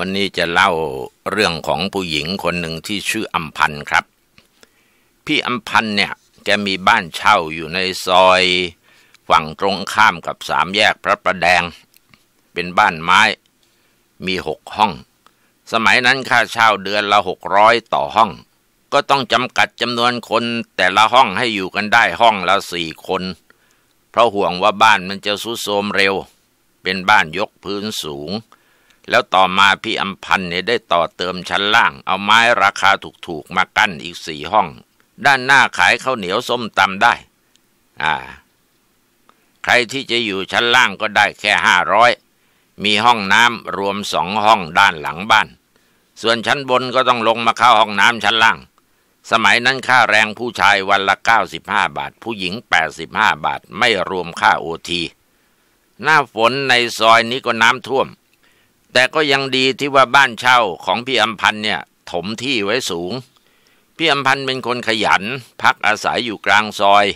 วันนี้จะเล่าเรื่องของผู้หญิงคนหนึ่งที่ชื่ออัมพันธ์ครับ พี่อัมพันธ์เนี่ยแกมีบ้านเช่าอยู่ในซอยฝั่งตรงข้ามกับสามแยกพระประแดง เป็นบ้านไม้มีหกห้อง สมัยนั้นค่าเช่าเดือนละหกร้อยต่อห้อง ก็ต้องจำกัดจำนวนคนแต่ละห้องให้อยู่กันได้ห้องละสี่คน เพราะห่วงว่าบ้านมันจะสุดโทรมเร็ว เป็นบ้านยกพื้นสูง แล้วต่อมาพี่อัมพันธ์เนี่ยได้ต่อเติมชั้นล่าง เอาไม้ราคาถูกๆมากั้นอีกสี่ห้อง ด้านหน้าขายข้าวเหนียวส้มตำได้ อ่า ใครที่จะอยู่ชั้นล่างก็ได้แค่ห้าร้อยมีห้องน้ำรวมสองห้องด้านหลังบ้าน ส่วนชั้นบนก็ต้องลงมาเข้าห้องน้ำชั้นล่าง สมัยนั้นค่าแรงผู้ชายวันละ 95 บาท ผู้หญิง 85 บาท ไม่รวมค่าโอที หน้าฝนในซอยนี้ก็น้ำท่วม แต่ก็ยังดีที่ว่าบ้านเช่าของพี่อัมพันเนี่ย ถมที่ไว้สูง พี่อัมพันเป็นคนขยัน พักอาศัยอยู่กลางซอย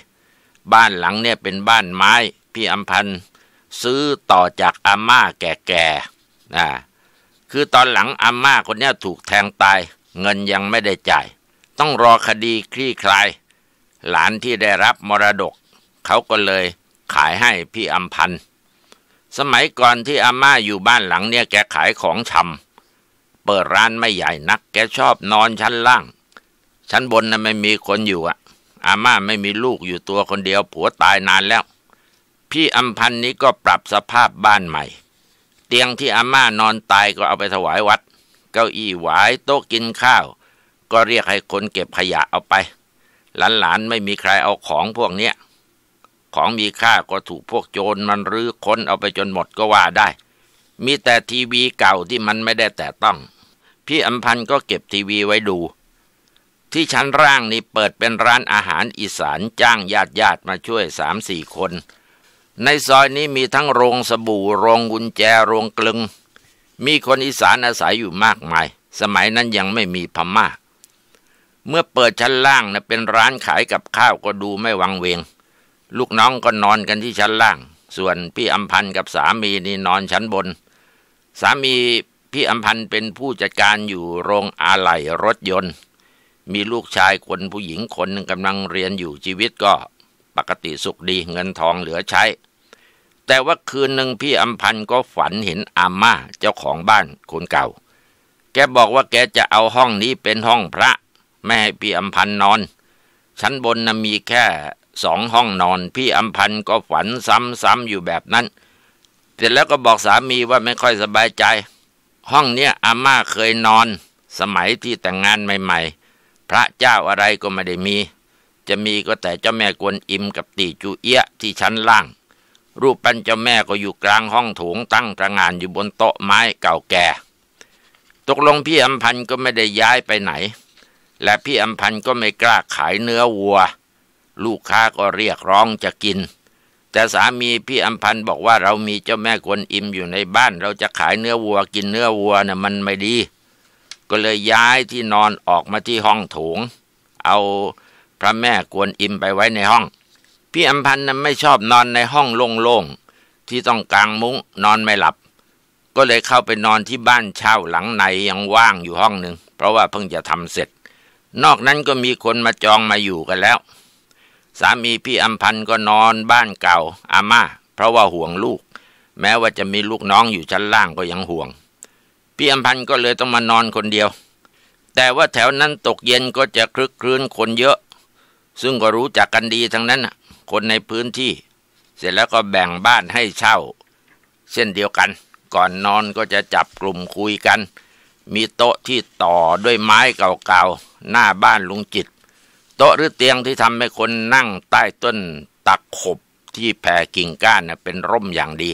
บ้านหลังเนี่ยเป็นบ้านไม้ พี่อัมพันซื้อต่อจากอาม่าแก่ๆนะคือตอนหลังอาม่าคนนี้ถูกแทงตาย เงินยังไม่ได้จ่าย ต้องรอคดีคลี่คลาย หลานที่ได้รับมรดก เขาก็เลยขายให้พี่อัมพันธ์ สมัยก่อนที่อาม่าอยู่บ้านหลังเนี่ยแกขายของชำเปิดร้านไม่ใหญ่นัก แกชอบนอนชั้นล่าง ชั้นบนน่ะไม่มีคนอยู่อะอาม่าไม่มีลูกอยู่ตัวคนเดียวผัวตายนานแล้ว พี่อัมพันธ์นี้ก็ปรับสภาพบ้านใหม่ เตียงที่อาม่านอนตายก็เอาไปถวายวัด เก้าอี้หวายโต๊ะกินข้าว ก็เรียกให้คนเก็บขยะเอาไป หลานๆไม่มีใครเอาของพวกเนี้ย ของมีค่าก็ถูกพวกโจรมันรื้อค้นเอาไปจนหมดก็ว่าได้ มีแต่ทีวีเก่าที่มันไม่ได้แต่ต้อง พี่อัมพันธ์ก็เก็บทีวีไว้ดู ที่ชั้นร่างนี่เปิดเป็นร้านอาหารอีสานจ้างญาติญาติมาช่วยสามสี่คน ในซอยนี้มีทั้งโรงสบู่โรงกุญแจโรงกลึง มีคนอีสานอาศัยอยู่มากมาย สมัยนั้นยังไม่มีพม่าเมื่อเปิดชั้นล่างนะเป็นร้านขายกับข้าวก็ดูไม่วังเวง ลูกน้องก็นอนกันที่ชั้นล่าง ส่วนพี่อัมพันธ์กับสามีนี่นอนชั้นบน สามีพี่อัมพันธ์เป็นผู้จัดการอยู่โรงอาไหล่รถยนต์ มีลูกชายคนผู้หญิงคนหนึ่งกำลังเรียนอยู่ชีวิตก็ปกติสุขดีเงินทองเหลือใช้ แต่ว่าคืนหนึ่งพี่อัมพันธ์ก็ฝันเห็นอาม่าเจ้าของบ้านคนเก่า แกบอกว่าแกจะเอาห้องนี้เป็นห้องพระ ไม่ให้พี่อัมพันธ์นอน ชั้นบนนะมีแค่ สองห้องนอน พี่อัมพันธ์ก็ฝันซ้ำๆอยู่แบบนั้น เสร็จแล้วก็บอกสามีว่าไม่ค่อยสบายใจ ห้องเนี้ยอาม่าเคยนอน สมัยที่แต่งงานใหม่ ๆ พระเจ้าอะไรก็ไม่ได้มี จะมีก็แต่เจ้าแม่กวนอิมกับตีจูเอียะที่ชั้นล่าง รูปปั้นเจ้าแม่ก็อยู่กลางห้องโถงตั้งตระงานอยู่บนโต๊ะไม้เก่าแก่ ตกลงพี่อัมพันธ์ก็ไม่ได้ย้ายไปไหน และพี่อัมพันธ์ก็ไม่กล้าขายเนื้อวัว ลูกค้าก็เรียกร้องจะกิน แต่สามีพี่อัมพันธ์บอกว่าเรามีเจ้าแม่กวนอิมอยู่ในบ้าน เราจะขายเนื้อวัวกินเนื้อวัวน่ะมันไม่ดี ก็เลยย้ายที่นอนออกมาที่ห้องโถง เอาพระแม่กวนอิมไปไว้ในห้อง พี่อัมพันธ์น่ะไม่ชอบนอนในห้องโล่งๆที่ต้องกางมุ้งนอนไม่หลับ ก็เลยเข้าไปนอนที่บ้านเช่าหลังในยังว่างอยู่ห้องหนึ่งเพราะว่าเพิ่งจะทำเสร็จ นอกนั้นก็มีคนมาจองมาอยู่กันแล้ว สามีพี่อัมพันธ์ก็นอนบ้านเก่าอาม่า เพราะว่าห่วงลูก แม้ว่าจะมีลูกน้องอยู่ชั้นล่างก็ยังห่วง พี่อัมพันธ์ก็เลยต้องมานอนคนเดียว แต่ว่าแถวนั้นตกเย็นก็จะคลึกครื้นคนเยอะ ซึ่งก็รู้จักกันดีทั้งนั้นคนในพื้นที่ เสร็จแล้วก็แบ่งบ้านให้เช่า เช่นเดียวกัน ก่อนนอนก็จะจับกลุ่มคุยกัน มีโต๊ะที่ต่อด้วยไม้เก่าๆหน้าบ้านลุงจิต โต๊ะหรือเตียงที่ทำให้คนนั่งใต้ต้นตักขบที่แผ่กิ่งก้านน่ะเป็นร่มอย่างดี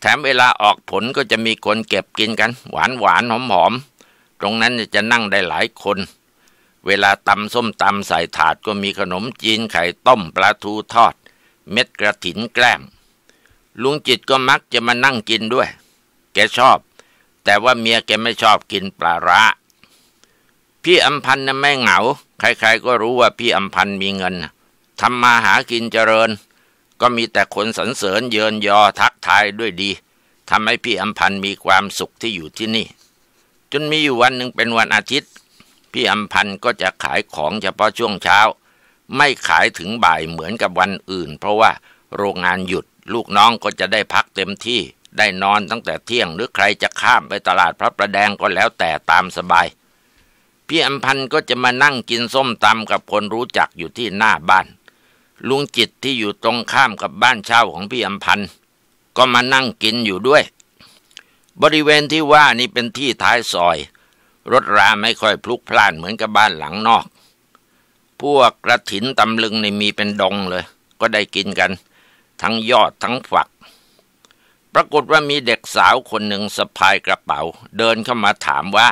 แถมเวลาออกผลก็จะมีคนเก็บกินกัน หวานหวานหอมหอมตรงนั้นจะนั่งได้หลายคน เวลาตำส้มตำใส่ถาดก็มีขนมจีนไข่ต้มปลาทูทอด เม็ดกระถินแกล้มลุงจิตก็มักจะมานั่งกินด้วย แกชอบ แต่ว่าเมียแกไม่ชอบกินปลาร้า พี่อัมพันธ์น่ะไม่เหงา ใครๆก็รู้ว่าพี่อัมพันธ์มีเงินทำมาหากินเจริญ ก็มีแต่คนสรรเสริญเยินยอทักทายด้วยดีทำให้พี่อัมพันธ์มีความสุขที่อยู่ที่นี่ จนมีอยู่วันหนึ่งเป็นวันอาทิตย์ พี่อำพันธ์ก็จะขายของเฉพาะช่วงเช้า ไม่ขายถึงบ่ายเหมือนกับวันอื่น เพราะว่าโรงงานหยุดลูกน้องก็จะได้พักเต็มที่ได้นอนตั้งแต่เที่ยงหรือใครจะข้ามไปตลาดพระประแดงก็แล้วแต่ตามสบาย พี่อำพันธ์ก็จะมานั่งกินส้มตำกับคนรู้จักอยู่ที่หน้าบ้าน ลุงจิตที่อยู่ตรงข้ามกับบ้านเช่าของพี่อำพันธ์ก็มานั่งกินอยู่ด้วย บริเวณที่ว่านี้เป็นที่ท้ายซอย รถราไม่ค่อยพลุกพล่านเหมือนกับบ้านหลังนอก พวกกระถินตำลึงในมีเป็นดงเลย ก็ได้กินกัน ทั้งยอดทั้งฝัก ปรากฏว่ามีเด็กสาวคนหนึ่งสะพายกระเป๋า เดินเข้ามาถามว่า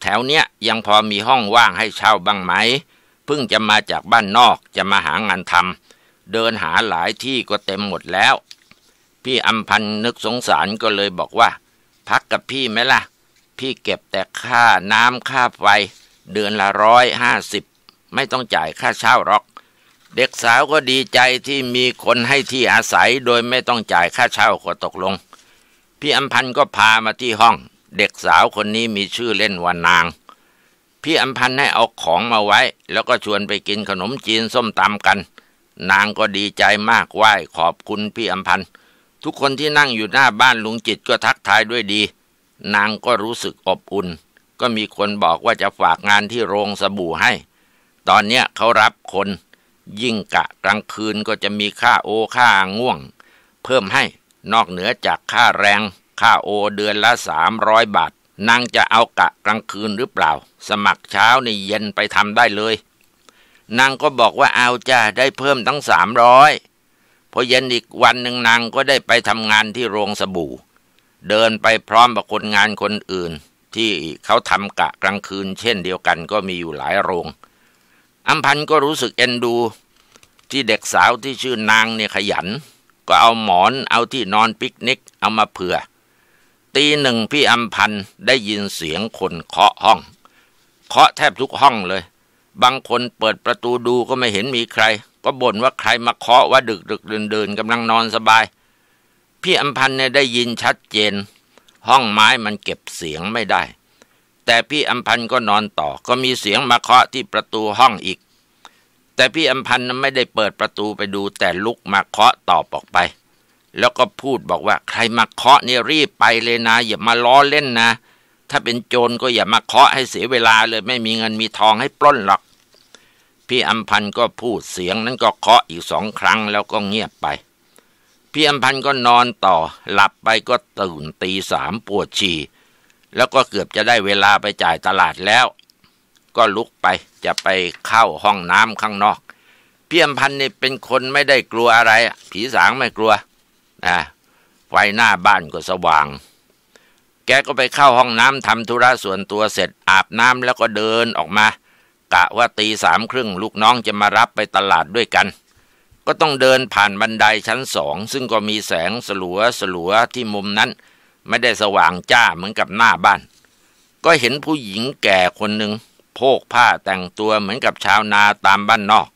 แถวเนี้ยยังพอมีห้องว่างให้เช่าบ้างไหมเพิ่งจะมาจากบ้านนอกจะมาหางานทำเดินหาหลายที่ก็เต็มหมดแล้ว พี่อัมพันนึกสงสารก็เลยบอกว่า พักกับพี่ไหมล่ะ พี่เก็บแต่ค่าน้ำค่าไฟเดือนละร้อยห้าสิบไม่ต้องจ่ายค่าเช่าหรอก เด็กสาวก็ดีใจที่มีคนให้ที่อาศัยโดยไม่ต้องจ่ายค่าเช่าก็ตกลง พี่อัมพันก็พามาที่ห้อง เด็กสาวคนนี้มีชื่อเล่นว่านาง พี่อัมพันธ์ให้เอาของมาไว้ แล้วก็ชวนไปกินขนมจีนส้มตำกัน นางก็ดีใจมากไหว้ขอบคุณพี่อัมพันธ์ทุกคนที่นั่งอยู่หน้าบ้านลุงจิตก็ทักทายด้วยดี นางก็รู้สึกอบอุ่น ก็มีคนบอกว่าจะฝากงานที่โรงสบู่ให้ ตอนเนี้ยเขารับคน ยิ่งกะกลางคืนก็จะมีค่าโอค่าง่วง เพิ่มให้นอกเหนือจากค่าแรง ค่าโอเดือนละสามร้อยบาท นางจะเอากะกลางคืนหรือเปล่า สมัครเช้าในเย็นไปทำได้เลย นางก็บอกว่าเอาจ้าได้เพิ่มทั้งสามร้อยพอเย็นอีกวันหนึ่งนางก็ได้ไปทำงานที่โรงสบู่ เดินไปพร้อมกับคนงานคนอื่น ที่เขาทำกะกลางคืน เช่นเดียวกันก็มีอยู่หลายโรงอัมพันก็รู้สึกเอ็นดู ที่เด็กสาวที่ชื่อนางเนี่ยขยัน ก็เอาหมอนเอาที่นอนปิกนิกเอามาเผื่อ ตีหนึ่งพี่อัมพันได้ยินเสียงคนเคาะห้อง เคาะแทบทุกห้องเลย บางคนเปิดประตูดูก็ไม่เห็นมีใคร ก็บ่นว่าใครมาเคาะว่าดึกดึกเดินเดินกำลังนอนสบาย พี่อัมพันเนี่ยได้ยินชัดเจน ห้องไม้มันเก็บเสียงไม่ได้ แต่พี่อัมพันธ์ก็นอนต่อ ก็มีเสียงมาเคาะที่ประตูห้องอีก แต่พี่อัมพันธ์ไม่ได้เปิดประตูไปดูแต่ลุกมาเคาะตอบออกไป แล้วก็พูดบอกว่า ใครมาเคาะเนี่ยรีบไปเลยนะ อย่ามาล้อเล่นนะ ถ้าเป็นโจรก็อย่ามาเคาะให้เสียเวลาเลยไม่มีเงินมีทองให้ปล้นหรอก พี่อัมพันธ์ก็พูดเสียงนั้นก็เคาะอีกสองครั้งแล้วก็เงียบไป พี่อัมพันธ์ก็นอนต่อ หลับไปก็ตื่นตีสามปวดฉี่แล้วก็เกือบจะได้เวลาไปจ่ายตลาดแล้ว ก็ลุกไปจะไปเข้าห้องน้ำข้างนอก เพียมพันนี่เป็นคนไม่ได้กลัวอะไร ผีสางไม่กลัว นะไฟหน้าบ้านก็สว่าง แกก็ไปเข้าห้องน้ำทำธุระส่วนตัวเสร็จอาบน้ำแล้วก็เดินออกมา กะว่าตีสามครึ่งลูกน้องจะมารับไปตลาดด้วยกัน ก็ต้องเดินผ่านบันไดชั้นสอง ซึ่งก็มีแสงสลัวสลัวที่มุมนั้น ไม่ได้สว่างจ้าเหมือนกับหน้าบ้าน ก็เห็นผู้หญิงแก่คนหนึ่งโพกผ้าแต่งตัวเหมือนกับชาวนาตามบ้านนอก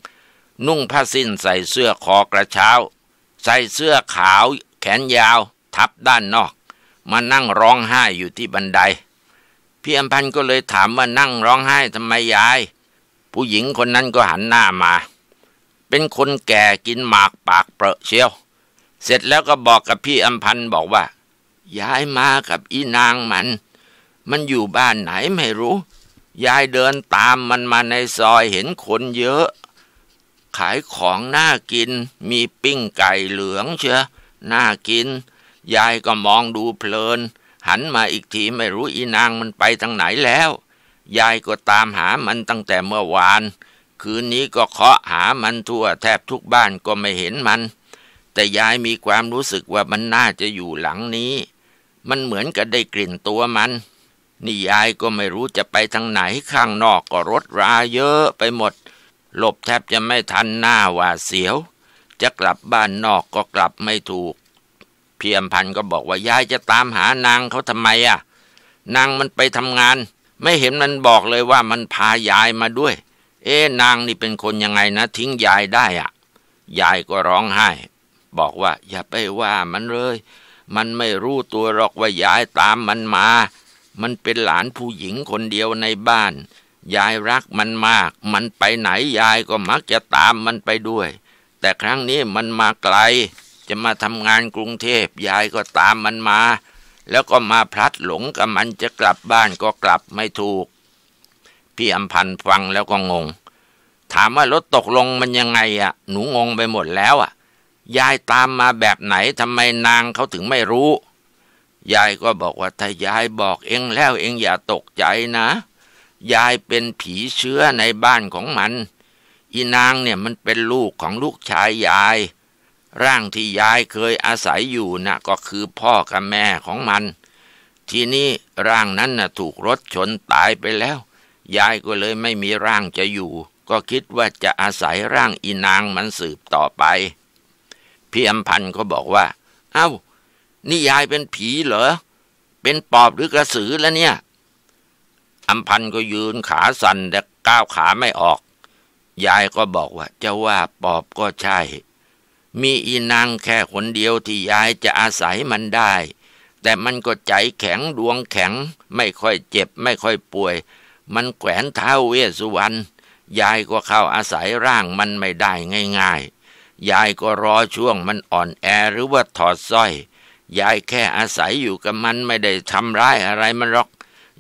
นุ่งผ้าสิ้นใส่เสื้อคอกระเช้า ใส่เสื้อขาวแขนยาวทับด้านนอก มานั่งร้องไห้อยู่ที่บันได พี่อำพันธ์ก็เลยถามว่านั่งร้องไห้ทำไมยาย ผู้หญิงคนนั้นก็หันหน้ามา เป็นคนแก่กินหมากปากเปรอะเชียว เสร็จแล้วก็บอกกับพี่อำพันธ์บอกว่า ยายมากับอีนางมัน มันอยู่บ้านไหนไม่รู้ ยายเดินตามมันมาในซอยเห็นคนเยอะ ขายของน่ากิน มีปิ้งไก่เหลืองเชียน่ากิน ยายก็มองดูเพลิน หันมาอีกทีไม่รู้อีนางมันไปทางไหนแล้ว ยายก็ตามหามันตั้งแต่เมื่อวาน คืนนี้ก็เคาะหามันทั่วแทบทุกบ้านก็ไม่เห็นมัน แต่ยายมีความรู้สึกว่ามันน่าจะอยู่หลังนี้ มันเหมือนกับได้กลิ่นตัวมันนี่ยายก็ไม่รู้จะไปทางไหนข้างนอกก็รถราเยอะไปหมด หลบแทบจะไม่ทันหน้าว่าเสียว จะกลับบ้านนอกก็กลับไม่ถูก เพียมพันก็บอกว่ายายจะตามหานางเขาทำไมอะ นางมันไปทำงาน ไม่เห็นมันบอกเลยว่ามันพายายมาด้วย เอ๊นางนี่เป็นคนยังไงนะ ทิ้งยายได้อะ ยายก็ร้องไห้ บอกว่า อย่าไปว่ามันเลย มันไม่รู้ตัวหรอกว่ายายตามมันมา มันเป็นหลานผู้หญิงคนเดียวในบ้าน ยายรักมันมาก มันไปไหนยายก็มักจะตามมันไปด้วย แต่ครั้งนี้มันมาไกล จะมาทำงานกรุงเทพยายก็ตามมันมา แล้วก็มาพลัดหลงกับมันจะกลับบ้านก็กลับไม่ถูก พี่อำพันธ์ฟังแล้วก็งง ถามว่ารถตกลงมันยังไงอะ่ะ หนูงงไปหมดแล้วอะ่ะ ยายตามมาแบบไหนทำไมนางเขาถึงไม่รู้ ยายก็บอกว่าถ้ายายบอกเองแล้วเองอย่าตกใจนะ ยายเป็นผีเชื้อในบ้านของมัน อีนางเนี่ยมันเป็นลูกของลูกชายยาย ร่างที่ยายเคยอาศัยอยู่นะ่ะก็คือพ่อกับแม่ของมัน ทีนี้ร่างนั้นนะ่ะถูกรถชนตายไปแล้ว ยายก็เลยไม่มีร่างจะอยู่ ก็คิดว่าจะอาศัยร่างอีนางมันสืบต่อไป พี่อำพันธ์ก็บอกว่า เอา้า นี่ยายเป็นผีเหรอ เป็นปอบหรือกระสือแล้วเนี่ย อัมพันก็ยืนขาสั่นแต่ก้าวขาไม่ออก ยายก็บอกว่าจะว่าปอบก็ใช่ มีอีนางแค่คนเดียวที่ยายจะอาศัยมันได้ แต่มันก็ใจแข็งดวงแข็ง ไม่ค่อยเจ็บไม่ค่อยป่วย มันแขวนเท้าเวสุวรรณยายก็เข้าอาศัยร่างมันไม่ได้ง่าย ๆ ยายก็รอช่วงมันอ่อนแอหรือว่าถอดสร้อย ยายแค่อาศัยอยู่กับมันไม่ได้ทำร้ายอะไรมันหรอก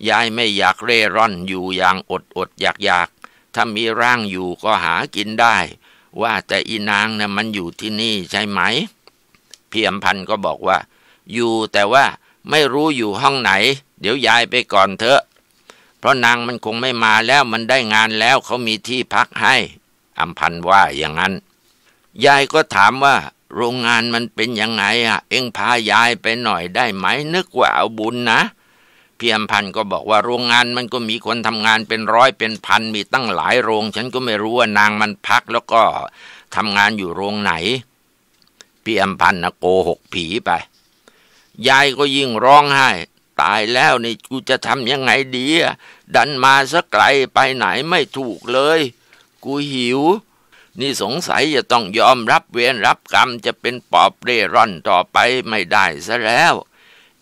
ยายไม่อยากเร่ร่อนอยู่อย่างอดอดอยากอยากถ้ามีร่างอยู่ก็หากินได้ ว่าแต่อีนางนะ่ะมันอยู่ที่นี่ใช่ไหมพี่อำพันธ์ก็บอกว่า อยู่แต่ว่าไม่รู้อยู่ห้องไหน เดี๋ยวยายไปก่อนเถอะ เพราะนางมันคงไม่มาแล้วมันได้งานแล้วเขามีที่พักให้อำพันธ์ว่าอย่างนั้น ยายก็ถามว่า โรงงานมันเป็นยังไงอะ เอ็งพายายไปหน่อยได้ไหมนึกว่าเอาบุญนะ พี่อำพันธ์ก็บอกว่าโรงงานมันก็มีคนทำงานเป็นร้อยเป็นพันมีตั้งหลายโรง ฉันก็ไม่รู้ว่านางมันพักแล้วก็ทำงานอยู่โรงไหน พี่อำพันธ์นะโกหกผีไป ยายก็ยิ่งร้องไห้ตายแล้วนี่กูจะทำยังไงดีดันมาสักไกลไปไหนไม่ถูกเลย กูหิว นี่สงสัยจะต้องยอมรับเวรรับกรรมจะเป็นปอบเร่ร่อนต่อไปไม่ได้ซะแล้ว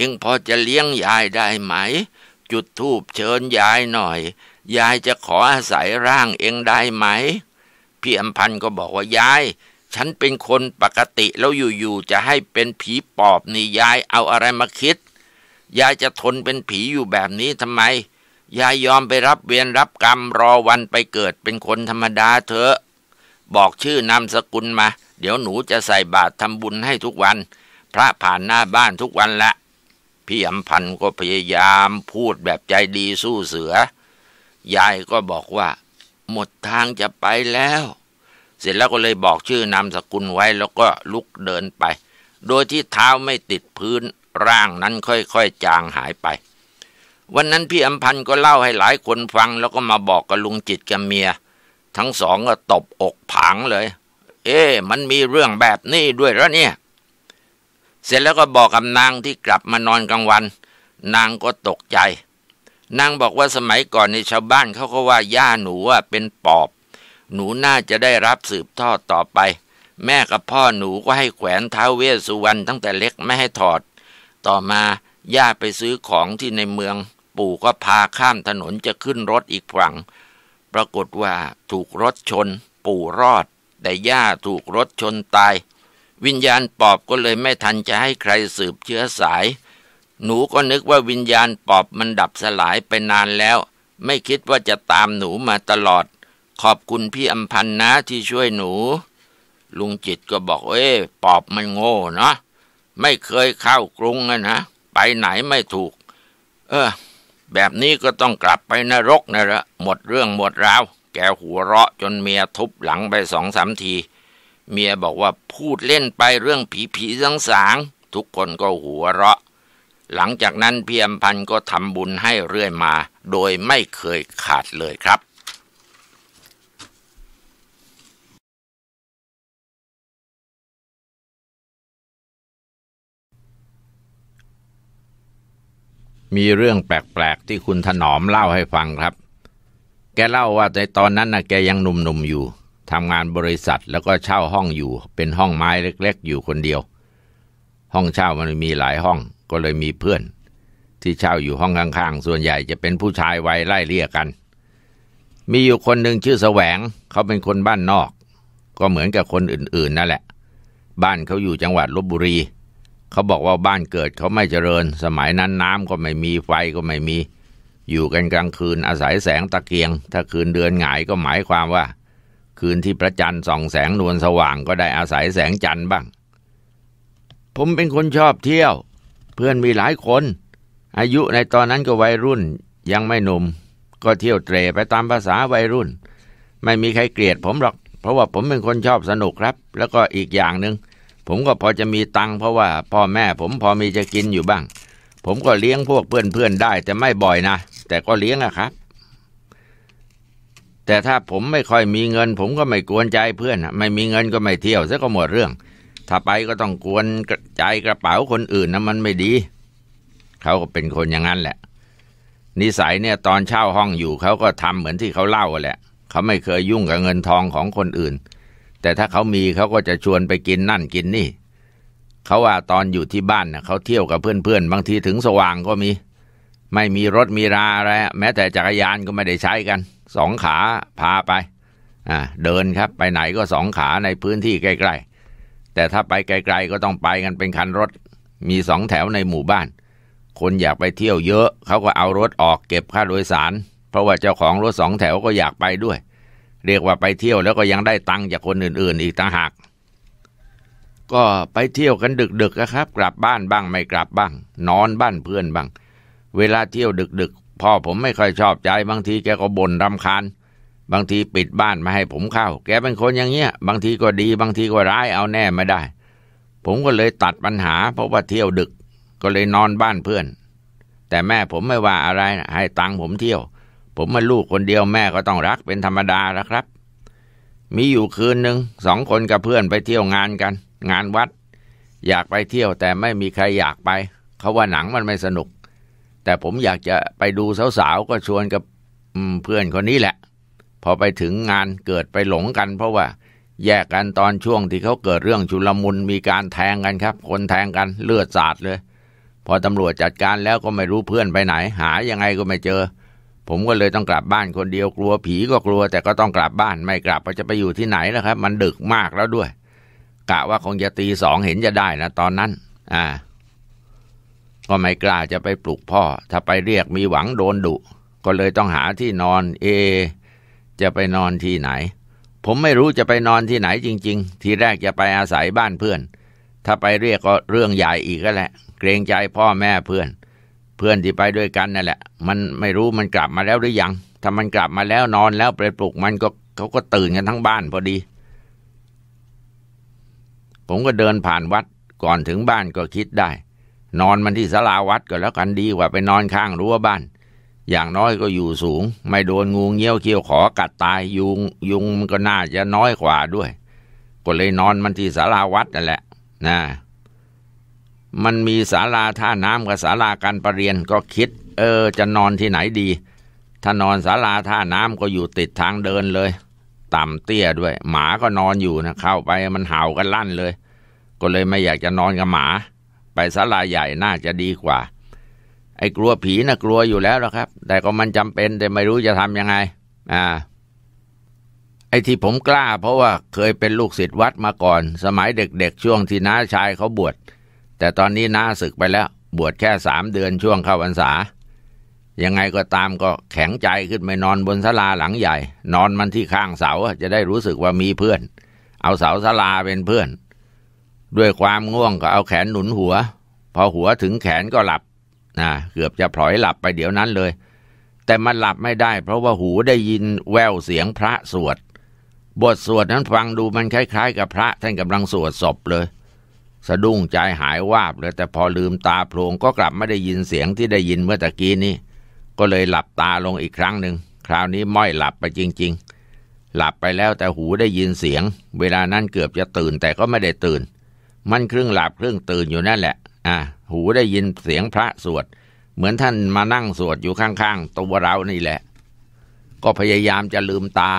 เองพอจะเลี้ยงยายได้ไหม จุดทูบเชิญยายหน่อย ยายจะขออาศัยร่างเองได้ไหม พี่อำพันธ์ก็บอกว่ายาย ฉันเป็นคนปกติแล้วอยู่ๆจะให้เป็นผีปอบนี่ยายเอาอะไรมาคิด ยายจะทนเป็นผีอยู่แบบนี้ทำไม ยายยอมไปรับเวรรับกรรมรอวันไปเกิดเป็นคนธรรมดาเถอะ บอกชื่อนามสกุลมา เดี๋ยวหนูจะใส่บาตรทำบุญให้ทุกวัน พระผ่านหน้าบ้านทุกวันละ พี่อำพันธ์ก็พยายามพูดแบบใจดีสู้เสือ ยายก็บอกว่า หมดทางจะไปแล้ว เสร็จแล้วก็เลยบอกชื่อนามสกุลไว้แล้วก็ลุกเดินไป โดยที่เท้าไม่ติดพื้นร่างนั้นค่อยๆจางหายไป วันนั้นพี่อำพันธ์ก็เล่าให้หลายคนฟัง แล้วก็มาบอกกับลุงจิตกับเมีย ทั้งสองก็ตบอกผางเลย เอ๊มันมีเรื่องแบบนี้ด้วยแล้วเนี่ย เสร็จแล้วก็บอกกับนางที่กลับมานอนกลางวัน นางก็ตกใจ นางบอกว่าสมัยก่อนในชาวบ้านเขาก็ว่าย่าหนูว่าเป็นปอบ หนูน่าจะได้รับสืบทอดต่อไป แม่กับพ่อหนูก็ให้แขวนเท้าเวสสุวรรณตั้งแต่เล็กไม่ให้ถอด ต่อมาย่าไปซื้อของที่ในเมือง ปู่ก็พาข้ามถนนจะขึ้นรถอีกฝั่ง ปรากฏว่าถูกรถชน ปู่รอด แต่ย่าถูกรถชนตาย วิญญาณปอบก็เลยไม่ทันจะให้ใครสืบเชื้อสาย หนูก็นึกว่าวิญญาณปอบมันดับสลายไปนานแล้ว ไม่คิดว่าจะตามหนูมาตลอด ขอบคุณพี่อำพันธ์นะที่ช่วยหนู ลุงจิตก็บอกเอ้ปอบมันโง่เนาะไม่เคยเข้ากรุงนะไปไหนไม่ถูก เออ แบบนี้ก็ต้องกลับไปนรกนะละหมดเรื่องหมดราว แกหัวเราะจนเมียทุบหลังไปสองสามที เมียบอกว่าพูดเล่นไปเรื่องผีผีสังสาง ทุกคนก็หัวเราะ หลังจากนั้นเพียมพันก็ทำบุญให้เรื่อยมา โดยไม่เคยขาดเลยครับมีเรื่องแปลกๆที่คุณถนอมเล่าให้ฟังครับ แกเล่าว่าในตอนนั้นนะแกยังหนุ่มๆอยู่ ทำงานบริษัทแล้วก็เช่าห้องอยู่เป็นห้องไม้เล็กๆ อยู่คนเดียว ห้องเช่ามันมีหลายห้องก็เลยมีเพื่อน ที่เช่าอยู่ห้องข้างๆ ส่วนใหญ่จะเป็นผู้ชายวัยไล่เลี่ยกัน มีอยู่คนหนึ่งชื่อแสวงเขาเป็นคนบ้านนอก ก็เหมือนกับคนอื่นๆนั่นแหละ บ้านเขาอยู่จังหวัดลบบุรี เขาบอกว่าบ้านเกิดเขาไม่เจริญ สมัยนั้นน้ำก็ไม่มีไฟก็ไม่มี อยู่กันกลางคืนอาศัยแสงตะเกียง ถ้าคืนเดือนหงายก็หมายความว่า คืนที่พระจันทร์ส่องแสงนวลสว่างก็ได้อาศัยแสงจันทร์บ้าง ผมเป็นคนชอบเที่ยว เพื่อนมีหลายคน อายุในตอนนั้นก็วัยรุ่นยังไม่หนุ่ม ก็เที่ยวเตรไปตามภาษาวัยรุ่น ไม่มีใครเกลียดผมหรอก เพราะว่าผมเป็นคนชอบสนุกครับ แล้วก็อีกอย่างหนึ่งผมก็พอจะมีตังค์เพราะว่าพ่อแม่ผมพอมีจะกินอยู่บ้าง ผมก็เลี้ยงพวกเพื่อนๆได้ แต่ไม่บ่อยนะ แต่ก็เลี้ยงอะครับ แต่ถ้าผมไม่ค่อยมีเงิน ผมก็ไม่กวนใจเพื่อน ไม่มีเงินก็ไม่เที่ยวซะก็หมดเรื่อง ถ้าไปก็ต้องกวนใจกระเป๋าคนอื่นนะมันไม่ดี เขาก็เป็นคนอย่างนั้นแหละ นิสัยเนี่ยตอนเช่าห้องอยู่เขาก็ทำเหมือนที่เขาเล่าแหละ เขาไม่เคยยุ่งกับเงินทองของคนอื่น แต่ถ้าเขามีเขาก็จะชวนไปกินนั่นกินนี่ เขาว่าตอนอยู่ที่บ้านน่ะเขาเที่ยวกับเพื่อนๆบางทีถึงสว่างก็มี ไม่มีรถมีราอะไรแม้แต่จักรยานก็ไม่ได้ใช้กันสองขาพาไปอ่าเดินครับไปไหนก็สองขาในพื้นที่ใกล้ๆ แต่ถ้าไปไกลๆก็ต้องไปกันเป็นคันรถ มีสองแถวในหมู่บ้าน คนอยากไปเที่ยวเยอะ เขาก็เอารถออกเก็บค่าโดยสาร เพราะว่าเจ้าของรถสองแถวก็อยากไปด้วย เรียกว่าไปเที่ยวแล้วก็ยังได้ตังค์จากคนอื่นๆ อีกต่างหากก็ไปเที่ยวกันดึกๆครับ กลับบ้านบ้างไม่กลับบ้าง นอนบ้านเพื่อนบ้าง เวลาเที่ยวดึกๆ พ่อผมไม่ค่อยชอบใจบางทีแกก็บ่นรำคาญ บางทีปิดบ้านไม่ให้ผมเข้า แกเป็นคนอย่างเงี้ย บางทีก็ดี บางทีก็ร้ายเอาแน่ไม่ได้ ผมก็เลยตัดปัญหา เพราะว่าเที่ยวดึกก็เลยนอนบ้านเพื่อน แต่แม่ผมไม่ว่าอะไรให้ตังค์ผมเที่ยว ผมมาลูกคนเดียวแม่ก็ต้องรักเป็นธรรมดาแล้วครับ มีอยู่คืนหนึ่งสองคนกับเพื่อนไปเที่ยวงานกัน งานวัด อยากไปเที่ยวแต่ไม่มีใครอยากไป เขาว่าหนังมันไม่สนุก แต่ผมอยากจะไปดูสาวๆก็ชวนกับเพื่อนคนนี้แหละ พอไปถึงงานเกิดไปหลงกัน เพราะว่าแยกกันตอนช่วงที่เขาเกิดเรื่องชุลมุนมีการแทงกันครับ คนแทงกันเลือดสาดเลย พอตำรวจจัดการแล้วก็ไม่รู้เพื่อนไปไหน หายังไงก็ไม่เจอ ผมก็เลยต้องกลับบ้านคนเดียวกลัวผีก็กลัว แต่ก็ต้องกลับบ้านไม่กลับจะไปอยู่ที่ไหนนะครับ มันดึกมากแล้วด้วยกะว่าคงจะตีสองเห็นจะได้นะตอนนั้น อ่า ก็ไม่กล้าจะไปปลุกพ่อ ถ้าไปเรียกมีหวังโดนดุ ก็เลยต้องหาที่นอน เอ จะไปนอนที่ไหน ผมไม่รู้จะไปนอนที่ไหนจริง ๆ ทีแรกจะไปอาศัยบ้านเพื่อน ถ้าไปเรียกก็เรื่องใหญ่อีกก็แหละ เกรงใจพ่อแม่เพื่อน เพื่อนที่ไปด้วยกันนั่นแหละ มันไม่รู้มันกลับมาแล้วหรือยัง ถ้ามันกลับมาแล้วนอนแล้วไปปลุกมันก็เขาก็ตื่นกันทั้งบ้านพอดี ผมก็เดินผ่านวัดก่อนถึงบ้านก็คิดได้ นอนมันที่ศาลาวัดก็แล้วกันดีกว่าไปนอนข้างรั้วบ้าน อย่างน้อยก็อยู่สูง ไม่โดนงูเงี้ยวเขี้ยวขอกัดตายยุงยุงมันก็น่าจะน้อยกว่าด้วย ก็เลยนอนมันที่ศาลาวัดนั่นแหละนะมันมีศาลาท่าน้ำกับศาลาการประเรียนก็คิด เออ จะนอนที่ไหนดี ถ้านอนศาลาท่าน้ำก็อยู่ติดทางเดินเลย ต่ำเตี้ยด้วย หมาก็นอนอยู่นะเข้าไปมันเห่ากันลั่นเลย ก็เลยไม่อยากจะนอนกับหมา ไปศาลาใหญ่น่าจะดีกว่า ไอ้กลัวผีนะ่ะกลัวอยู่แล้วนะครับ แต่ก็มันจำเป็นแต่ไม่รู้จะทำยังไง อ่า ไอ้ที่ผมกล้า เพราะว่าเคยเป็นลูกศิษย์วัดมาก่อน สมัยเด็กๆช่วงที่น้าชายเขาบวช แต่ตอนนี้น้าศึกไปแล้ว บวชแค่สามเดือนช่วงเข้าพรรษา ยังไงก็ตามก็แข็งใจขึ้นไปนอนบนศาลาหลังใหญ่ นอนมันที่ข้างเสาจะได้รู้สึกว่ามีเพื่อน เอาเสาศาลาเป็นเพื่อน ด้วยความง่วงก็เอาแขนหนุนหัว พอหัวถึงแขนก็หลับนะเกือบจะพลอยหลับไปเดี๋ยวนั้นเลย แต่มันหลับไม่ได้ เพราะว่าหูได้ยินแววเสียงพระสวด บทสวดนั้นฟังดูมันคล้าย ๆ กับพระท่านกำลังสวดศพเลย สะดุ้งใจหายวาบเลยแต่พอลืมตาโพลงก็กลับไม่ได้ยินเสียงที่ได้ยินเมื่อตะกี้นี้ก็เลยหลับตาลงอีกครั้งหนึ่งคราวนี้ม้อยหลับไปจริง ๆ หลับไปแล้วแต่หูได้ยินเสียง เวลานั้นเกือบจะตื่นแต่ก็ไม่ได้ตื่น มันครึ่งหลับครึ่งตื่นอยู่นั่นแหละ อะหูได้ยินเสียงพระสวด เหมือนท่านมานั่งสวดอยู่ข้างๆตัวเรานี่แหละ ก็พยายามจะลืมตา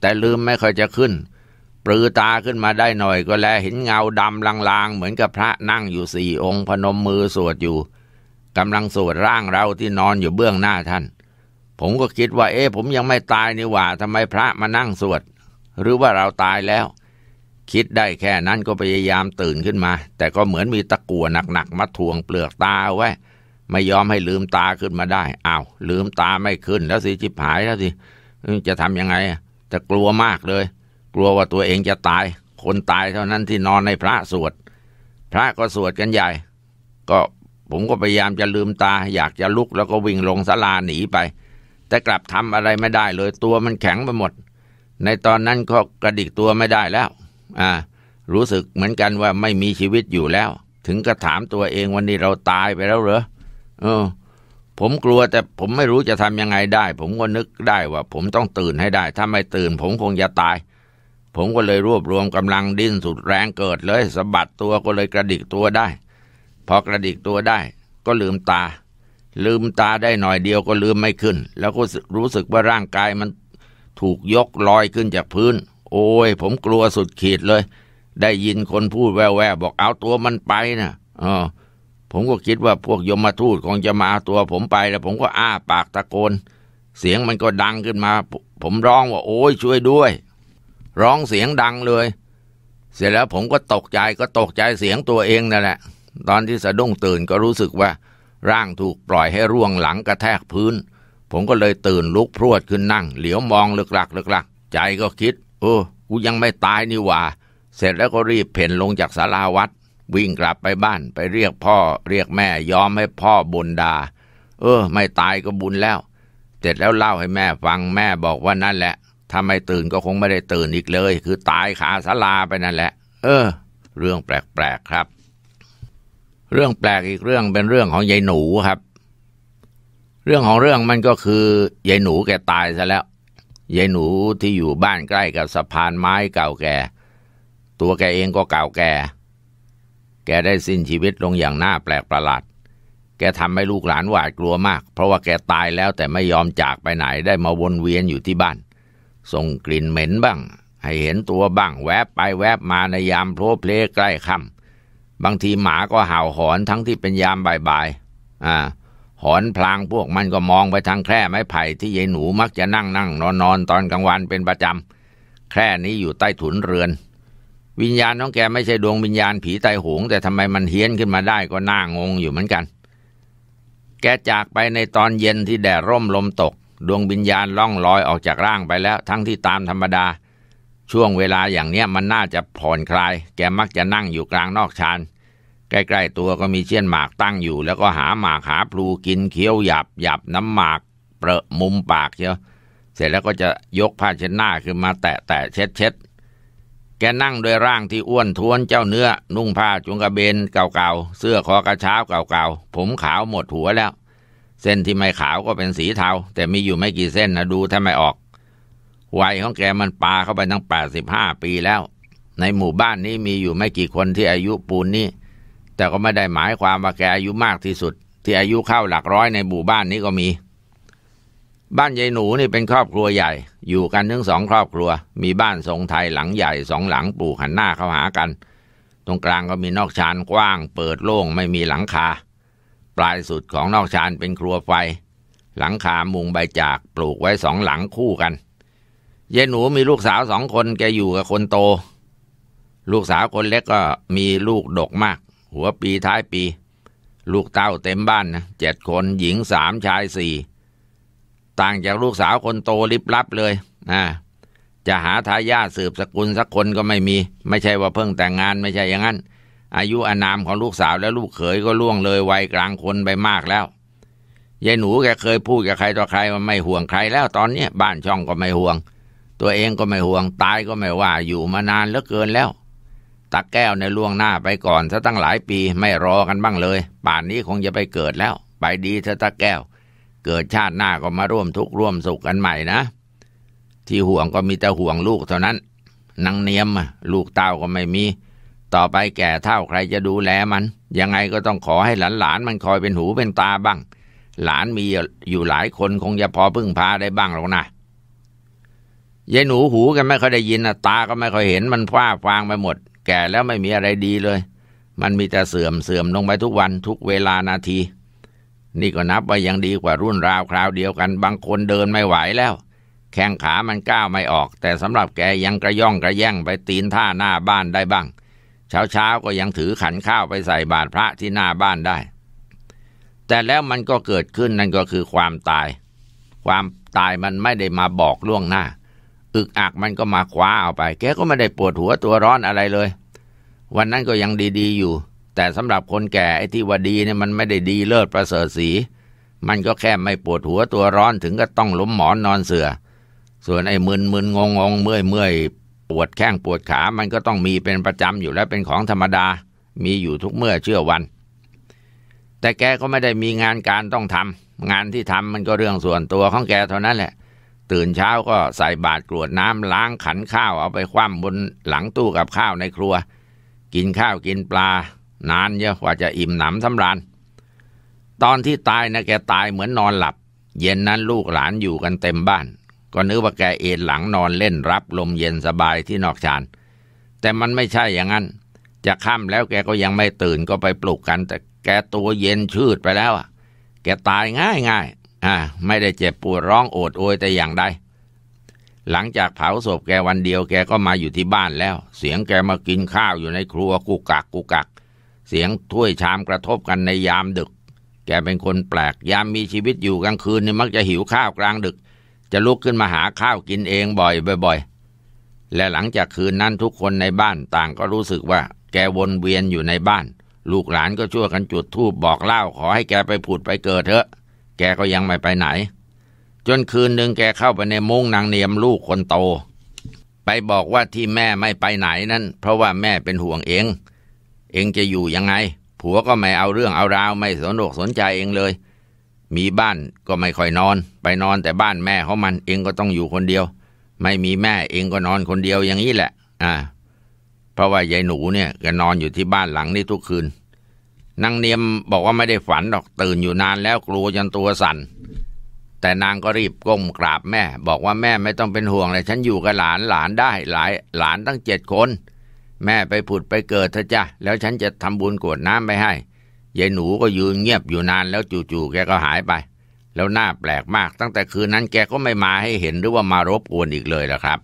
แต่ลืมไม่ค่อยจะขึ้นปลือตาขึ้นมาได้หน่อยก็แลเห็นเงาดำลางๆ เหมือนกับพระนั่งอยู่สี่องค์พนมมือสวดอยู่กำลังสวดร่างเราที่นอนอยู่เบื้องหน้าท่าน ผมก็คิดว่า เอ๊ะผมยังไม่ตายนี่หว่าทำไมพระมานั่งสวด หรือว่าเราตายแล้ว คิดได้แค่นั้นก็พยายามตื่นขึ้นมา แต่ก็เหมือนมีตะกั่วหนักๆมาทวงเปลือกตาไว้ ไม่ยอมให้ลืมตาขึ้นมาได้อ้าวลืมตาไม่ขึ้นแล้วสิจิบหายแล้วสิจะทำยังไงแต่กลัวมากเลย กลัวว่าตัวเองจะตาย คนตายเท่านั้นที่นอนในพระสวด พระก็สวดกันใหญ่ ก็ผมก็พยายามจะลืมตา อยากจะลุกแล้วก็วิ่งลงศาลาหนีไป แต่กลับทำอะไรไม่ได้เลยตัวมันแข็งไปหมด ในตอนนั้นก็กระดิกตัวไม่ได้แล้ว อ่า รู้สึกเหมือนกันว่าไม่มีชีวิตอยู่แล้ว ถึงกระถามตัวเองวันนี้เราตายไปแล้วเหรอเออ ผมกลัวแต่ผมไม่รู้จะทำยังไงได้ ผมก็นึกได้ว่า ผมต้องตื่นให้ได้ ถ้าไม่ตื่น ผมคงจะตาย ผมก็เลยรวบรวมกำลังดิ้นสุดแรงเกิดเลยสะบัดตัวก็เลยกระดิกตัวได้ พอกระดิกตัวได้ ก็ลืมตา ลืมตาได้หน่อยเดียวก็ลืมไม่ขึ้น แล้วก็รู้สึกว่าร่างกายมันถูกยกลอยขึ้นจากพื้น โอ้ย ผมกลัวสุดขีดเลย ได้ยินคนพูดแว่วๆบอกเอาตัวมันไปนะอ๋อผมก็คิดว่าพวกยมมาทูตคงจะมาตัวผมไปแล้วผมก็อ้าปากตะโกน เสียงมันก็ดังขึ้นมา ผมร้องว่า โอ้ยช่วยด้วย ร้องเสียงดังเลย เสร็จแล้วผมก็ตกใจก็ตกใจเสียงตัวเองนั่นแหละ ตอนที่สะดุ้งตื่นก็รู้สึกว่า ร่างถูกปล่อยให้ร่วงหลังกระแทกพื้น ผมก็เลยตื่นลุกพรวดขึ้นนั่ง เหลียวมองลึกลักลึกลักใจก็คิด เออ กูยังไม่ตายนี่ว่า เสร็จแล้วก็รีบเพ่นลงจากศาลาวัด วิ่งกลับไปบ้านไปเรียกพ่อ เรียกแม่ยอมให้พ่อบนดา เออ ไม่ตายก็บุญแล้ว เสร็จแล้วเล่าให้แม่ฟังแม่บอกว่านั่นแหละถ้าไม่ตื่นก็คงไม่ได้ตื่นอีกเลย คือตายขาศาลาไปนั่นแหละ เออ เรื่องแปลกๆครับ เรื่องแปลกอีกเรื่องเป็นเรื่องของยายหนูครับ เรื่องของเรื่องมันก็คือยายหนูแกตายซะแล้ว ยายหนูที่อยู่บ้านใกล้กับสะพานไม้เก่าแก่ ตัวแกเองก็เก่าแก่ แกได้สิ้นชีวิตลงอย่างน่าแปลกประหลาด แกทำให้ลูกหลานหวาดกลัวมาก เพราะว่าแกตายแล้วแต่ไม่ยอมจากไปไหนได้มาวนเวียนอยู่ที่บ้าน ส่งกลิ่นเหม็นบ้าง ให้เห็นตัวบ้างแวบไปแวบมาในยามโพลเพลใกล้ค่ำบางทีหมาก็เห่าหอนทั้งที่เป็นยามบ่ายๆอ่า หอนพลางพวกมันก็มองไปทางแคร่ไม้ไผ่ที่ยายหนูมักจะนั่งนั่งนอนนอนตอนกลางวันเป็นประจำแคร่นี้อยู่ใต้ถุนเรือน วิญญาณของแกไม่ใช่ดวงวิญญาณผีไตหง แต่ทำไมมันเฮี้ยนขึ้นมาได้ก็น่างงอยู่เหมือนกัน แกจากไปในตอนเย็นที่แดดร่มลมตก ดวงวิญญาณล่องลอยออกจากร่างไปแล้ว ทั้งที่ตามธรรมดา ช่วงเวลาอย่างเนี้ยมันน่าจะผ่อนคลาย แกมักจะนั่งอยู่กลางนอกชาน ใกล้ๆตัวก็มีเชี่ยนหมากตั้งอยู่ แล้วก็หาหมากหาพลูกินเคี้ยวหยับหยับน้ำหมากเปรอะมุมปากเชียวเสร็จแล้วก็จะยกผ้าเช็ดหน้าขึ้นมาแตะแตะเช็ดเช็ดแกนั่งโดยร่างที่อ้วนท้วนเจ้าเนื้อ นุ่งผ้าจุงกระเบนเก่าๆ เสื้อคอกระเช้าเก่าๆ ผมขาวหมดหัวแล้ว เส้นที่ไม่ขาวก็เป็นสีเทา แต่มีอยู่ไม่กี่เส้นนะดูถ้าไม่ออก วัยของแกมันปาเข้าไปตั้งแปดสิบห้าปีแล้ว ในหมู่บ้านนี้มีอยู่ไม่กี่คนที่อายุปูนนี้ แต่ก็ไม่ได้หมายความว่าแกอายุมากที่สุด ที่อายุเข้าหลักร้อยในหมู่บ้านนี้ก็มี บ้านยายหนูนี่เป็นครอบครัวใหญ่ อยู่กันทั้งสองครอบครัว มีบ้านทรงไทยหลังใหญ่สองหลังปลูกหันหน้าเข้าหากัน ตรงกลางก็มีนอกชานกว้าง เปิดโล่งไม่มีหลังคา ปลายสุดของนอกชานเป็นครัวไฟ หลังคามุงใบจากปลูกไว้สองหลังคู่กันยายหนูมีลูกสาวสองคนแกอยู่กับคนโต ลูกสาวคนเล็กก็มีลูกดกมาก หัวปีท้ายปี ลูกเต้าเต็มบ้านนะเจ็ดคนหญิงสามชายสี่ต่างจากลูกสาวคนโตลิบลับเลยนะจะหาทายาทสืบสกุลสักคนก็ไม่มี ไม่ใช่ว่าเพิ่งแต่งงานไม่ใช่อย่างนั้น อายุอานามของลูกสาวและลูกเขยก็ล่วงเลยวัยกลางคนไปมากแล้วยายหนูแกเคยพูดกับใครต่อใครว่าไม่ห่วงใครแล้วตอนนี้บ้านช่องก็ไม่ห่วง ตัวเองก็ไม่ห่วงตายก็ไม่ว่าอยู่มานานเหลือเกินแล้ว ตาแก้วในล่วงหน้าไปก่อนซะตั้งหลายปีไม่รอกันบ้างเลย ป่านนี้คงจะไปเกิดแล้ว ไปดีเถอะตาแก้ว เกิดชาติหน้าก็มาร่วมทุกข์ร่วมสุขกันใหม่นะ ที่ห่วงก็มีแต่ห่วงลูกเท่านั้นนางเนียมลูกเต้าก็ไม่มี ต่อไปแก่เท่าใครจะดูแลมัน ยังไงก็ต้องขอให้หลานๆมันคอยเป็นหูเป็นตาบ้าง หลานมีอยู่หลายคนคงจะพอพึ่งพาได้บ้างหรอกนะยายหนูหูกันไม่ค่อยได้ยินนะตาก็ไม่ค่อยเห็นมันฟ้าฟางไปหมด แก่แล้วไม่มีอะไรดีเลย มันมีแต่เสื่อมเสื่อมลงไปทุกวันทุกเวลานาที นี่ก็นับว่ายังดีกว่ารุ่นราวคราวเดียวกัน บางคนเดินไม่ไหวแล้ว แข้งขามันก้าวไม่ออก แต่สำหรับแกยังกระย่องกระแย่งไปตีนท่าหน้าบ้านได้บ้าง เช้าเช้าก็ยังถือขันข้าวไปใส่บาตรพระที่หน้าบ้านได้ แต่แล้วมันก็เกิดขึ้นนั่นก็คือความตาย ความตายมันไม่ได้มาบอกล่วงหน้า อึกอักมันก็มาคว้าเอาไป แกก็ไม่ได้ปวดหัวตัวร้อนอะไรเลย วันนั้นก็ยังดีๆอยู่ แต่สำหรับคนแก่ไอ้ที่ว่าดีเนี่ยมันไม่ได้ดีเลิศประเสริฐสี มันก็แค่ไม่ปวดหัวตัวร้อนถึงก็ต้องล้มหมอนนอนเสือ ส่วนไอ้มึนมึนงงงเมื่อยเมื่อยปวดแข้งปวดขา มันก็ต้องมีเป็นประจำอยู่แล้วเป็นของธรรมดา มีอยู่ทุกเมื่อเชื่อวัน แต่แกก็ไม่ได้มีงานการต้องทำงานที่ทำมันก็เรื่องส่วนตัวของแกเท่านั้นแหละ ตื่นเช้าก็ใส่บาตรกรวดน้ำล้างขันข้าวเอาไปคว่ำบนหลังตู้กับข้าวในครัว กินข้าวกินปลา นานเยอะกว่าจะอิ่มหนำสำราญตอนที่ตายนะแกตายเหมือนนอนหลับ เย็นนั้นลูกหลานอยู่กันเต็มบ้าน ก็นึกว่าแกเอนหลังนอนเล่นรับลมเย็นสบายที่นอกชานแต่มันไม่ใช่อย่างนั้น จะค่ำแล้วแกก็ยังไม่ตื่นก็ไปปลุกกัน แต่แกตัวเย็นชืดไปแล้วอะแกตายง่ายง่าย อ่าไม่ได้เจ็บปวดร้องโอดโอยแต่อย่างใดหลังจากเผาศพแกวันเดียวแกก็มาอยู่ที่บ้านแล้ว เสียงแกมากินข้าวอยู่ในครัวกุกักกุกัก เสียงถ้วยชามกระทบกันในยามดึก แกเป็นคนแปลกยามมีชีวิตอยู่กลางคืนนี่มักจะหิวข้าวกลางดึก จะลุกขึ้นมาหาข้าวกินเองบ่อยบ่อยๆและหลังจากคืนนั้นทุกคนในบ้านต่างก็รู้สึกว่า แกวนเวียนอยู่ในบ้าน ลูกหลานก็ช่วยกันจุดธูปบอกเล่าขอให้แกไปผุดไปเกิดเถอะ กก็ยังไม่ไปไหน จนคืนหนึ่งแกเข้าไปในมุ้งนางเนียมลูกคนโต ไปบอกว่าที่แม่ไม่ไปไหนนั้นเพราะว่าแม่เป็นห่วงเอง เองจะอยู่ยังไง ผัวก็ไม่เอาเรื่องเอาราวไม่สนอกสนใจเองเลย มีบ้านก็ไม่ค่อยนอน ไปนอนแต่บ้านแม่เขามันเองก็ต้องอยู่คนเดียว ไม่มีแม่เองก็นอนคนเดียวอย่างนี้แหละ อ่า เพราะว่ายายหนูเนี่ยก็นอนอยู่ที่บ้านหลังนี้ทุกคืน นางเนียมบอกว่าไม่ได้ฝันหรอกตื่นอยู่นานแล้วกลัวจนตัวสั่นแต่นางก็รีบก้มกราบแม่ บอกว่าแม่ไม่ต้องเป็นห่วงเลยฉันอยู่กับหลานหลานได้ หลายหลานตั้งเจ็ดคน แม่ไปผุดไปเกิดเถอะจ้ะแล้วฉันจะทำบุญกวดน้ำไปให้ยายหนูก็ยืนเงียบอยู่นานแล้วจู่ๆแกก็หายไป แล้วหน้าแปลกมากตั้งแต่คืนนั้นแกก็ไม่มาให้เห็นหรือว่ามารบกวนอีกเลยละครับ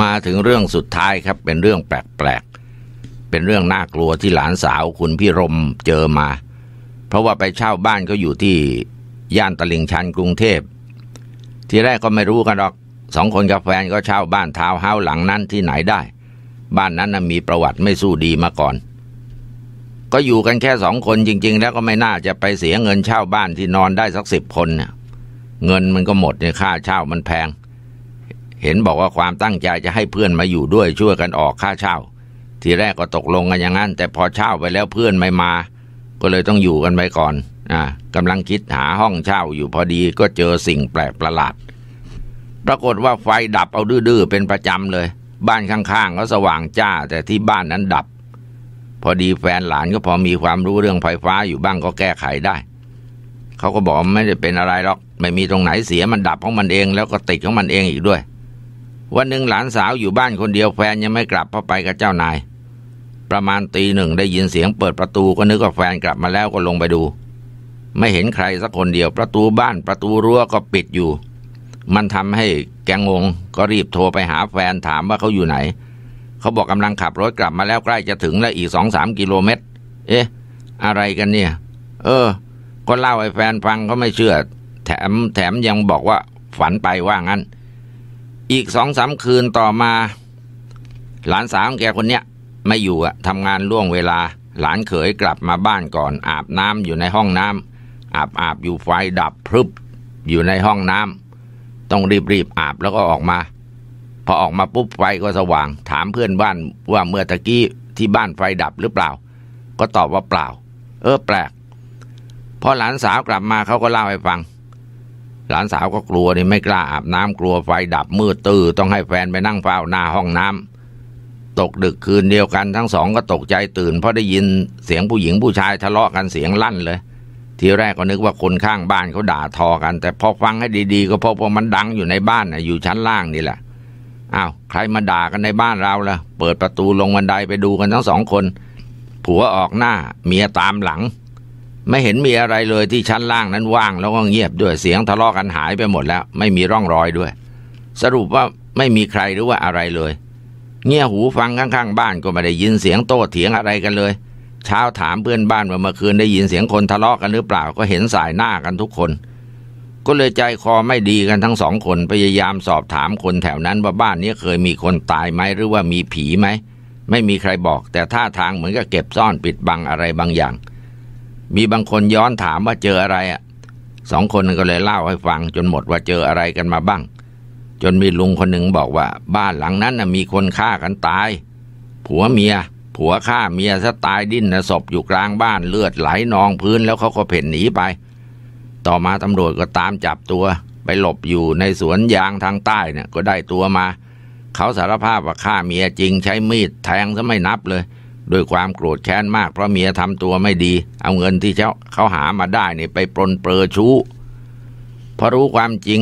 มาถึงเรื่องสุดท้ายครับ เป็นเรื่องแปลกๆ เป็นเรื่องน่ากลัวที่หลานสาวคุณพี่รมเจอมา เพราะว่าไปเช่าบ้านก็อยู่ที่ย่านตลิ่งชันกรุงเทพ ทีแรกก็ไม่รู้กันหรอกสองคนกับแฟนก็เช่าบ้านทาวน์เฮาส์หลังนั้นที่ไหนได้ บ้านนั้นนะมีประวัติไม่สู้ดีมาก่อน ก็อยู่กันแค่สองคนจริง ๆ แล้วก็ไม่น่าจะไปเสียเงินเช่าบ้านที่นอนได้สักสิบคนเนี่ยเงินมันก็หมดเนี่ยค่าเช่ามันแพง เห็นบอกว่าความตั้งใจจะให้เพื่อนมาอยู่ด้วยช่วยกันออกค่าเช่า ทีแรกก็ตกลงกันอย่างนั้น แต่พอเช่าไปแล้วเพื่อนไม่มา ก็เลยต้องอยู่กันไปก่อนอ่ากำลังคิดหาห้องเช่าอยู่พอดีก็เจอสิ่งแปลกประหลาด ปรากฏว่าไฟดับเอาดื้อๆเป็นประจำเลย บ้านข้างๆก็สว่างจ้าแต่ที่บ้านนั้นดับ พอดีแฟนหลานก็พอมีความรู้เรื่องไฟฟ้าอยู่บ้างก็แก้ไขได้เขาก็บอกไม่ได้เป็นอะไรหรอกไม่มีตรงไหนเสียมันดับของมันเอง แล้วก็ติดของมันเองอีกด้วย วันหนึ่งหลานสาวอยู่บ้านคนเดียวแฟนยังไม่กลับเพราะไปกับเจ้านาย ประมาณตีหนึ่งได้ยินเสียงเปิดประตูก็นึกว่าแฟนกลับมาแล้วก็ลงไปดู ไม่เห็นใครสักคนเดียวประตูบ้านประตูรั้วก็ปิดอยู่ มันทำให้แกงงก็รีบโทรไปหาแฟนถามว่าเขาอยู่ไหน เขาบอกกำลังขับรถกลับมาแล้วใกล้จะถึงแล้วอีกสองสามกิโลเมตร เอ๊ะ อะไรกันเนี่ย เออ ก็เล่าให้แฟนฟังเขาไม่เชื่อ แถมแถมยังบอกว่าฝันไปว่างั้น อีกสองสามคืนต่อมา หลานสาวของแกคนเนี้ยไม่อยู่อะทำงานล่วงเวลา หลานเขยกลับมาบ้านก่อน อาบน้ำอยู่ในห้องน้ำอาบอาบอยู่ไฟดับพรึบอยู่ในห้องน้ำต้องรีบรีบอาบแล้วก็ออกมา พอออกมาปุ๊บไฟก็สว่าง ถามเพื่อนบ้านว่าเมื่อตะกี้ที่บ้านไฟดับหรือเปล่า ก็ตอบว่าเปล่า เออแปลกพอหลานสาวกลับมาเขาก็เล่าให้ฟัง หลานสาวก็กลัวนี่ไม่กล้าอาบน้ำกลัวไฟดับมืดตื้อต้องให้แฟนไปนั่งเฝ้าหน้าห้องน้ำตกดึกคืนเดียวกันทั้งสองก็ตกใจตื่นเพราะได้ยินเสียงผู้หญิงผู้ชายทะเลาะกันเสียงลั่นเลยททีแรกก็นึกว่าคนข้างบ้านเขาด่าทอกัน แต่พอฟังให้ดีๆ ก็พบว่ามันดังอยู่ในบ้านนะอยู่ชั้นล่างนี่แหละอ้าวใครมาด่ากันในบ้านเราล่ะ เปิดประตูลงบันไดไปดูกันทั้งสองคน ผัวออกหน้าเมียตามหลัง ไม่เห็นมีอะไรเลยที่ชั้นล่างนั้นว่างแล้วก็เงียบด้วยเสียงทะเลาะกันหายไปหมดแล้ว ไม่มีร่องรอยด้วย สรุปว่าไม่มีใครหรือว่าอะไรเลย เงี่ยหูฟังข้างๆบ้านก็ไม่ได้ยินเสียงโต้เถียงอะไรกันเลย เช้าถามเพื่อนบ้านว่าเมื่อคืนได้ยินเสียงคนทะเลาะกันหรือเปล่าก็เห็นสายหน้ากันทุกคน ก็เลยใจคอไม่ดีกันทั้งสองคนพยายามสอบถามคนแถวนั้นว่าบ้านนี้เคยมีคนตายไหมหรือว่ามีผีไหมไม่มีใครบอก แต่ท่าทางเหมือนกับเก็บซ่อนปิดบังอะไรบางอย่าง มีบางคนย้อนถามว่าเจออะไรอะสองคนก็เลยเล่าให้ฟังจนหมดว่าเจออะไรกันมาบ้าง จนมีลุงคนหนึ่งบอกว่า บ้านหลังนั้นมีคนฆ่ากันตาย ผัวเมีย ผัวฆ่าเมียซะตายดิ้นนะศพอยู่กลางบ้านเลือดไหลนองพื้นแล้วเขาก็เพ่นหนีไป ต่อมาตำรวจก็ตามจับตัว ไปหลบอยู่ในสวนยางทางใต้เนี่ยก็ได้ตัวมา เขาสารภาพว่าฆ่าเมียจริงใช้มีดแทงซะไม่นับเลย ด้วยความโกรธแค้นมากเพราะเมียทำตัวไม่ดี เอาเงินที่เขาเขาหามาได้นี่ไปปลนเปลือชู้พอรู้ความจริง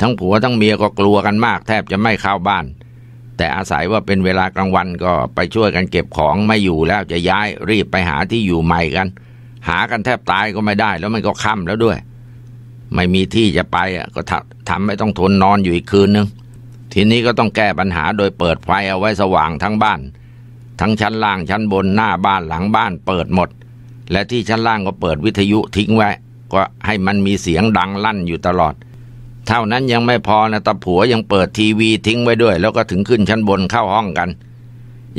ทั้งผัวทั้งเมียก็กลัวกันมาก แทบจะไม่เข้าบ้าน แต่อาศัยว่าเป็นเวลากลางวันก็ไปช่วยกันเก็บของไม่อยู่แล้วจะย้ายรีบไปหาที่อยู่ใหม่กัน หากันแทบตายก็ไม่ได้ แล้วมันก็ค่ำแล้วด้วย ไม่มีที่จะไปอะก็ทำไม่ต้องทนนอนอยู่อีกคืนนึงทีนี้ก็ต้องแก้ปัญหาโดยเปิดไฟเอาไว้สว่างทั้งบ้าน ทั้งชั้นล่างชั้นบนหน้าบ้านหลังบ้านเปิดหมด และที่ชั้นล่างก็เปิดวิทยุทิ้งไว้ ก็ให้มันมีเสียงดังลั่นอยู่ตลอด เท่านั้นยังไม่พอนะตาผัวยังเปิดทีวีทิ้งไว้ด้วย แล้วก็ถึงขึ้นชั้นบนเข้าห้องกัน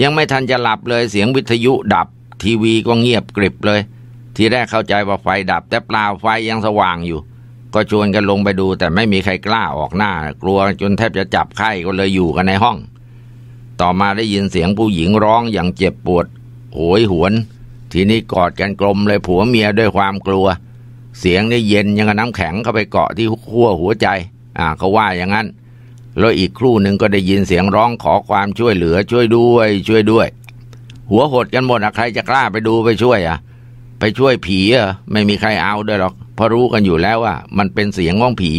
ยังไม่ทันจะหลับเลยเสียงวิทยุดับ ทีวีก็เงียบกริบเลย ทีแรกเข้าใจว่าไฟดับ แต่เปล่าไฟยังสว่างอยู่ ก็ชวนกันลงไปดูแต่ไม่มีใครกล้าออกหน้า กลัวจนแทบจะจับไข้ก็เลยอยู่กันในห้อง ต่อมาได้ยินเสียงผู้หญิงร้องอย่างเจ็บปวดโหยหวน ทีนี้กอดกันกลมเลยผัวเมียด้วยความกลัว เสียงนี่เย็นยังกับน้ำแข็งเข้าไปเกาะที่ขั้วหัวใจ อ่าเขาว่าอย่างนั้น แล้วอีกครู่หนึ่งก็ได้ยินเสียงร้องขอความช่วยเหลือช่วยด้วย ช่วยด้วย หัวหดกันหมดอะใครจะกล้าไปดูไปช่วยอะไปช่วยผีอะไม่มีใครเอาด้วยหรอกเพราะรู้กันอยู่แล้วว่ามันเป็นเสียงของผี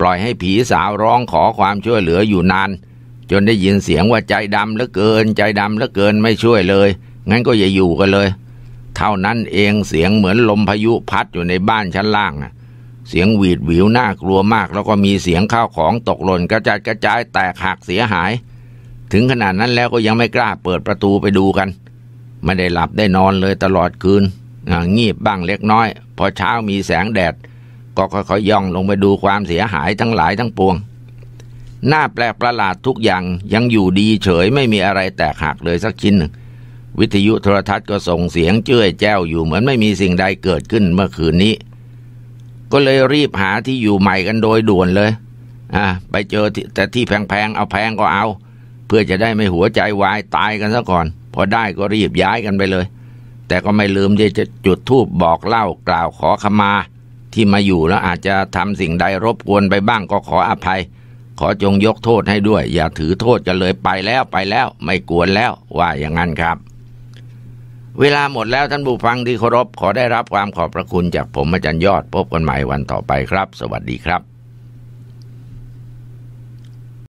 ปล่อยให้ผีสาวร้องขอความช่วยเหลืออยู่นาน จนได้ยินเสียงว่าใจดำเหลือเกิน ใจดำเหลือเกินไม่ช่วยเลย งั้นก็อย่าอยู่กันเลย เท่านั้นเองเสียงเหมือนลมพายุพัดอยู่ในบ้านชั้นล่างอะเสียงหวีดหวิวน่ากลัวมาก แล้วก็มีเสียงข้าวของตกหล่นกระจัดกระจายแตกหักเสียหาย ถึงขนาดนั้นแล้วก็ยังไม่กล้าเปิดประตูไปดูกัน ไม่ได้หลับได้นอนเลยตลอดคืนงีบบ้างเล็กน้อย พอเช้ามีแสงแดด ก็ค่อยๆย่องลงไปดูความเสียหายทั้งหลายทั้งปวง หน้าแปลกประหลาดทุกอย่างยังอยู่ดีเฉยไม่มีอะไรแตกหักเลยสักชิ้นหนึ่งวิทยุโทรทัศน์ก็ส่งเสียงเจ้ยแจ้วอยู่เหมือนไม่มีสิ่งใดเกิดขึ้นเมื่อคืนนี้ ก็เลยรีบหาที่อยู่ใหม่กันโดยด่วนเลยอ่าไปเจอแต่ที่แพงๆเอาแพงก็เอา เพื่อจะได้ไม่หัวใจวายตายกันซะก่อน พอได้ก็รีบย้ายกันไปเลย แต่ก็ไม่ลืมที่จะจุดธูปบอกเล่ากล่าวขอขมา ที่มาอยู่แล้วอาจจะทำสิ่งใดรบกวนไปบ้างก็ขออภัย ขอจงยกโทษให้ด้วย อย่าถือโทษกันเลยไปแล้วไปแล้ว ไม่กวนแล้วว่าอย่างนั้นครับ เวลาหมดแล้วท่านผู้ฟังที่เคารพขอได้รับความขอบพระคุณจากผมอาจารย์ยอดพบกันใหม่วันต่อไปครับ สวัสดีครับ